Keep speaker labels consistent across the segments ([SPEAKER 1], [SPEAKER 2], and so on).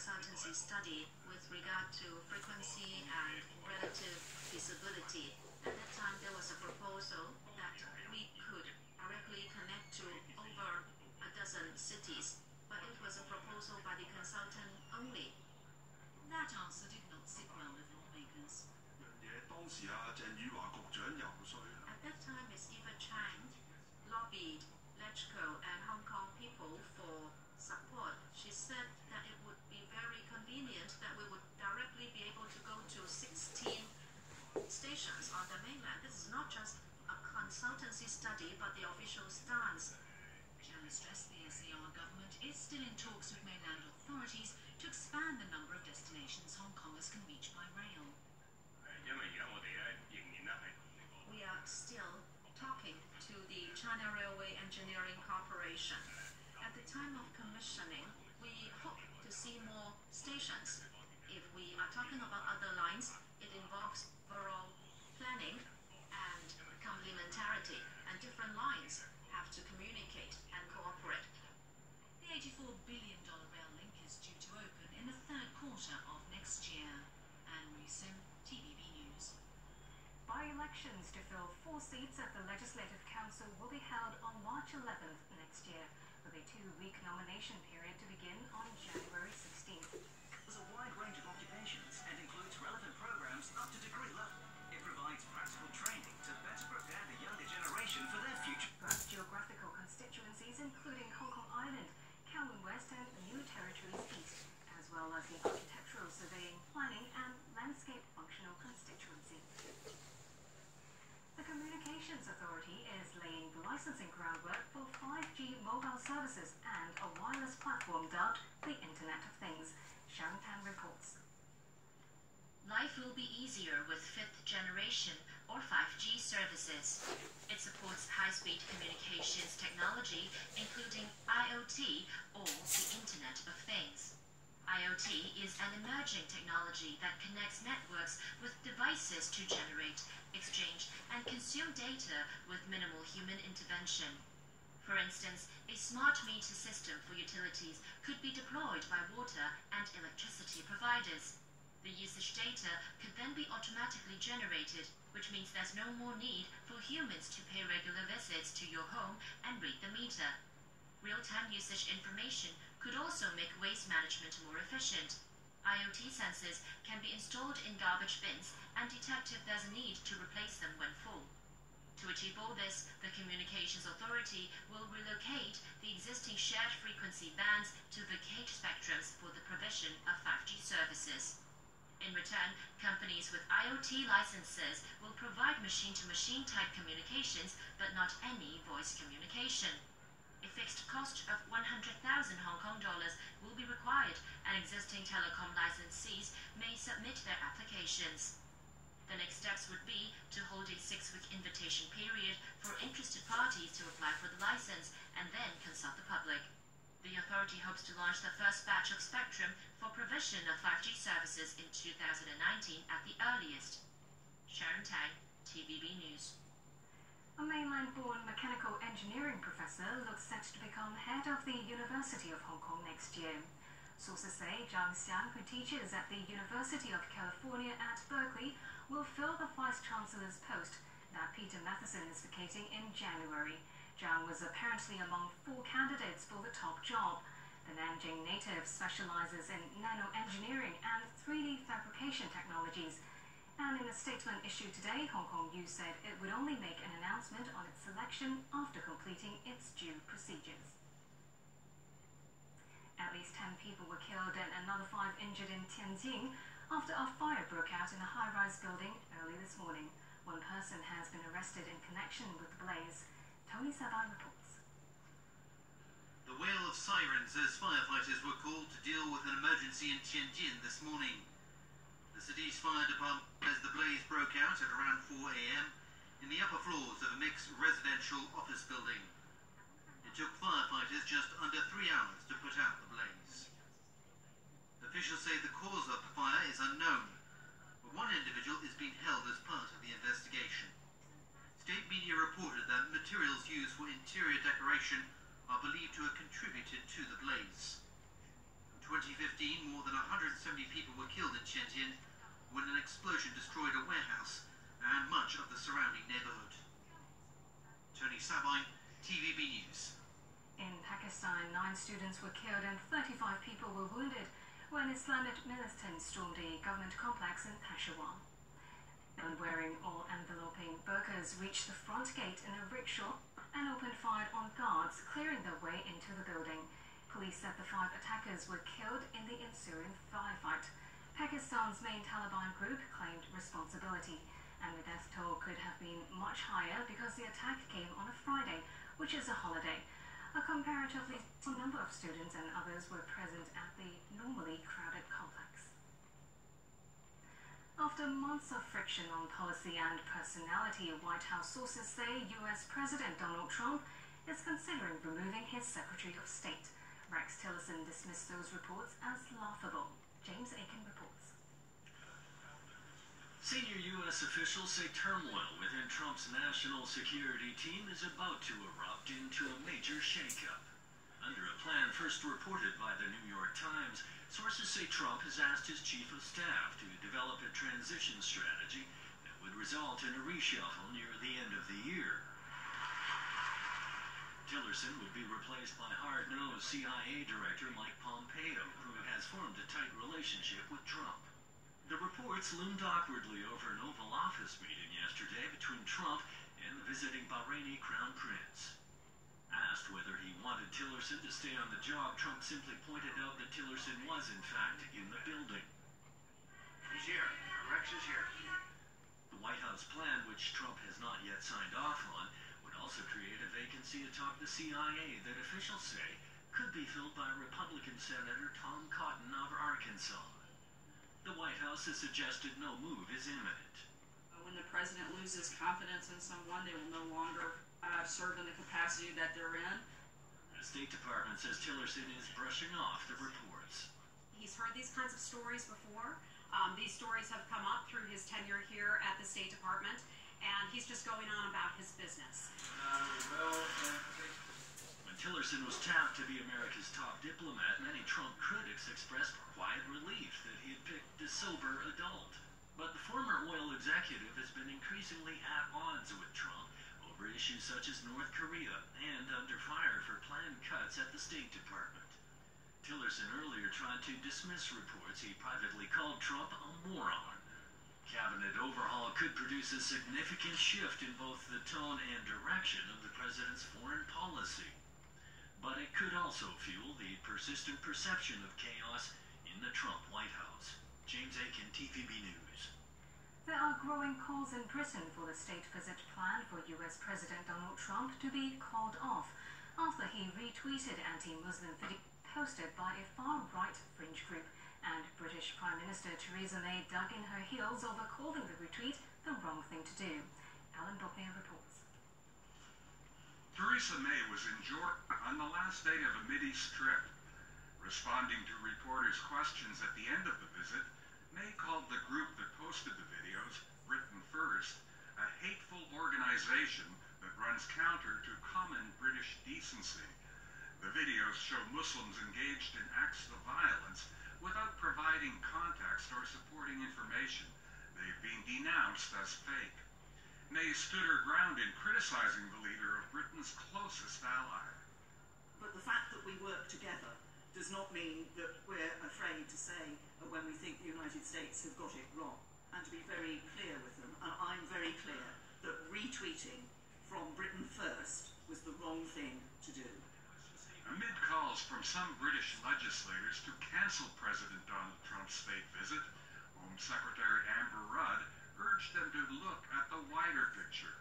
[SPEAKER 1] consultancy study with regard to frequency and relative feasibility. At that time, there was a proposal that we could directly connect to over a dozen cities, but it was a proposal by the consultant only.
[SPEAKER 2] That answer did not sit well with lawmakers.
[SPEAKER 1] At that time, Ms. Eva Cheng lobbied Legco and Hong Kong people for support. She said meant that we would directly be able to go to 16 stations on the mainland. This is not just a consultancy study, but the official stance.
[SPEAKER 2] Chairman stressed the SAR government is still in talks with mainland authorities to expand the number of destinations Hong Kongers can reach by rail.
[SPEAKER 1] We are still talking to the China Railway Engineering Corporation. At the time of commissioning, we hope to see more stations. If we are talking about other lines, it involves thorough planning and complementarity, and different lines have to communicate and cooperate.
[SPEAKER 2] The $84 billion rail link is due to open in the third quarter of next year. Anne Newsom, TVB News.
[SPEAKER 3] By-elections to fill four seats at the Legislative Council will be held on March 11th next year, with a two-week nomination period to begin on January 16th.
[SPEAKER 4] There's a wide range of occupations and includes relevant programs up to degree level.
[SPEAKER 5] Will be easier with fifth generation or 5G services. It supports high speed communications technology, including IoT or the Internet of Things. IoT is an emerging technology that connects networks with devices to generate, exchange, and consume data with minimal human intervention. For instance, a smart meter system for utilities could be deployed by water and electricity providers. The usage data could then be automatically generated, which means there's no more need for humans to pay regular visits to your home and read the meter. Real time usage information could also make waste management more efficient. IoT sensors can be installed in garbage bins and detect if there's a need to replace them when full. To achieve all this, the Communications Authority will relocate the existing shared frequency bands to vacate spectrums for the provision of 5G services. In return, companies with IoT licenses will provide machine to machine type communications, but not any voice communication. A fixed cost of 100,000 Hong Kong dollars will be required, and existing telecom licensees may submit their applications. The next steps would be to hold a six week invitation period for interested parties to apply for the license and then consult the public. Authority hopes to launch the first batch of spectrum for provision of 5G services in 2019 at the earliest. Sharon Tang, TVB News.
[SPEAKER 3] A mainland-born mechanical engineering professor looks set to become head of the University of Hong Kong next year. Sources say Zhang Xiang, who teaches at the University of California at Berkeley, will fill the vice-chancellor's post that Peter Mathieson is vacating in January. Zhang was apparently among four candidates for the top job. The Nanjing native specializes in nano-engineering and 3D fabrication technologies. And in a statement issued today, Hong Kong News said it would only make an announcement on its selection after completing its due procedures. At least 10 people were killed and another five injured in Tianjin after a fire broke out in a high rise building early this morning. One person has been arrested in connection with the blaze. Tony Saban reports.
[SPEAKER 6] The wail of sirens as firefighters were called to deal with an emergency in Tianjin this morning. The city's fire department says the blaze broke out at around 4 a.m. in the upper floors of a mixed residential office building. It took firefighters just under three hours to put out the blaze. Officials say the cause of the fire is unknown, but one individual is being held as part of the investigation. State media reported that materials used for interior decoration are believed to have contributed to the blaze. In 2015, more than 170 people were killed in Shenzhen when an explosion destroyed a warehouse and much of the surrounding neighborhood. Tony Sabine, TVB News.
[SPEAKER 3] In Pakistan, nine students were killed and 35 people were wounded when Islamic militants stormed a government complex in Peshawar. Men wearing all enveloping burqas reached the front gate in a rickshaw and opened fire on guards, clearing their way into the building. Police said the five attackers were killed in the ensuing firefight. Pakistan's main Taliban group claimed responsibility, and the death toll could have been much higher because the attack came on a Friday, which is a holiday. A comparatively small number of students and others were present at the normally crowded complex. After months of friction on policy and personality, White House sources say US President Donald Trump is considering removing his Secretary of State. Rex Tillerson dismissed those reports as laughable. James Aiken reports.
[SPEAKER 7] Senior U.S. officials say turmoil within Trump's national security team is about to erupt into a major shakeup. Plan first reported by the New York Times, sources say Trump has asked his chief of staff to develop a transition strategy that would result in a reshuffle near the end of the year. Tillerson would be replaced by hard-nosed CIA Director Mike Pompeo, who has formed a tight relationship with Trump. The reports loomed awkwardly over an Oval Office meeting yesterday between Trump and the visiting Bahraini Crown Prince. Asked whether he wanted Tillerson to stay on the job, Trump simply pointed out that Tillerson was, in fact, in the building.
[SPEAKER 4] He's here. Rex is here.
[SPEAKER 7] The White House plan, which Trump has not yet signed off on, would also create a vacancy atop the CIA that officials say could be filled by Republican Senator Tom Cotton of Arkansas. The White House has suggested no move is imminent.
[SPEAKER 8] When the president loses confidence in someone, they will no longer uh, serve in the capacity that they're in.
[SPEAKER 7] The State Department says Tillerson is brushing off the reports.
[SPEAKER 9] He's heard these kinds of stories before. Um, these stories have come up through his tenure here at the State Department, and he's just going on about his business.
[SPEAKER 7] When Tillerson was tapped to be America's top diplomat, many Trump critics expressed quiet relief that he had picked a sober adult. But the former oil executive has been increasingly at odds with Trump over issues such as North Korea and under fire for planned cuts at the State Department. Tillerson earlier tried to dismiss reports he privately called Trump a moron. Cabinet overhaul could produce a significant shift in both the tone and direction of the president's foreign policy. But it could also fuel the persistent perception of chaos in the Trump White House. James Aiken, TVB News.
[SPEAKER 3] There are growing calls in Britain for the state visit plan for US President Donald Trump to be called off after he retweeted anti-Muslim video posted by a far-right fringe group. And British Prime Minister Theresa May dug in her heels over calling the retweet the wrong thing to do. Alan Bockner reports.
[SPEAKER 10] Theresa May was in Jordan on the last day of a Mideast trip. Responding to reporters' questions at the end of the visit, May called the group that posted the videos, Britain First, a hateful organization that runs counter to common British decency. The videos show Muslims engaged in acts of violence without providing context or supporting information. They've been denounced as fake. May stood her ground in criticizing the leader of Britain's closest ally.
[SPEAKER 8] But the fact that we work together does not mean that we're afraid to say when we think the United States have got it wrong. And to be very clear with them, and I'm very clear that retweeting from Britain First was the wrong thing to do.
[SPEAKER 10] Amid calls from some British legislators to cancel President Donald Trump's state visit, Home Secretary Amber Rudd urged them to look at the wider picture.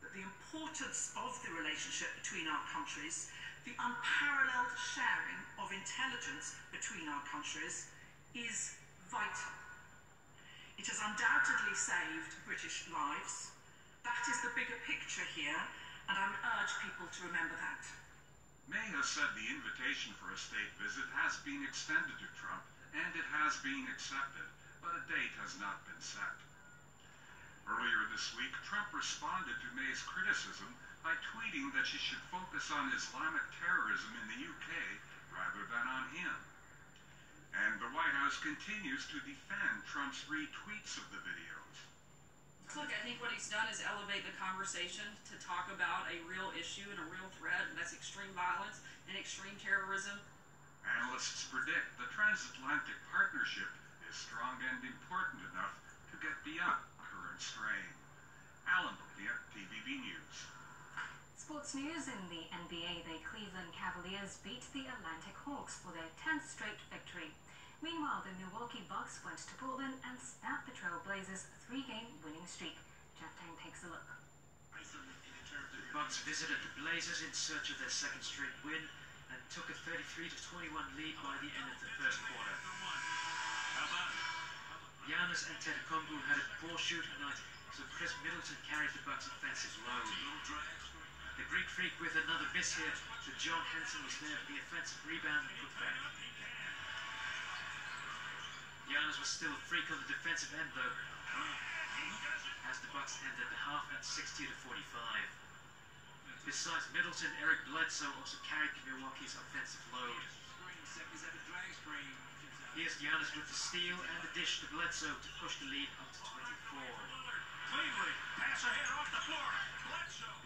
[SPEAKER 8] But the importance of the relationship between our countries, the unparalleled sharing of intelligence between our countries, is vital. It has undoubtedly saved British lives. That is the bigger picture here, and I would urge people to remember that.
[SPEAKER 10] May has said the invitation for a state visit has been extended to Trump, and it has been accepted, but a date has not been set. Earlier this week, Trump responded to May's criticism by tweeting that she should focus on Islamic terrorism in the UK rather than on him. And the White House continues to defend Trump's retweets of the videos.
[SPEAKER 11] Look, I think what he's done is elevate the conversation to talk about a real issue and a real threat, and that's extreme violence and extreme terrorism.
[SPEAKER 10] Analysts predict the transatlantic partnership is strong and important enough to get beyond current strain. Alan Bocchia, TVB News.
[SPEAKER 3] Sports news in the NBA, the Cleveland Cavaliers beat the Atlanta Hawks for their 10th straight victory. Meanwhile, the Milwaukee Bucks went to Portland and snapped the Trailblazers' three-game winning streak. Jeff Tang takes a look.
[SPEAKER 12] The Bucks visited the Blazers in search of their second straight win and took a 33 21 lead by the end of the first quarter. Giannis Antetokounmpo had a poor shooting night, so Khris Middleton carried the Bucks' offensive load. The Greek freak with another miss here, but John Henson was there for the offensive rebound and put back. Giannis was still a freak on the defensive end though, as the Bucks ended the half at 60 to 45. Besides Middleton, Eric Bledsoe also carried Milwaukee's offensive load. Here's Giannis with the steal and the dish to Bledsoe to push the lead up to 24. Cleveland, pass ahead off the floor.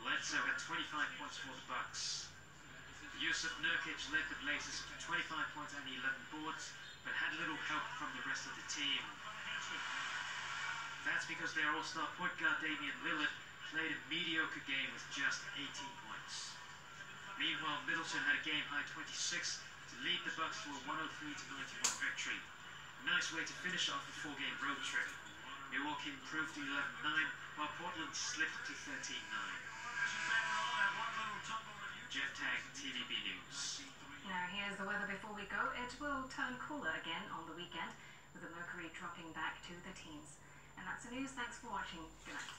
[SPEAKER 12] Bledsoe had 25 points for the Bucks. Jusuf Nurkic led the Blazers with 25 points and 11 boards, but had little help from the rest of the team. That's because their all-star point guard Damian Lillard played a mediocre game with just 18 points. Meanwhile, Middleton had a game-high 26 to lead the Bucks to a 103 91 victory. A nice way to finish off the four-game road trip. Milwaukee improved to 11-9, while Portland slipped to 13-9. Jeff Tang, TVB News.
[SPEAKER 3] Now here's the weather before we go. It will turn cooler again on the weekend, with the mercury dropping back to the teens. And that's the news. Thanks for watching. Good night.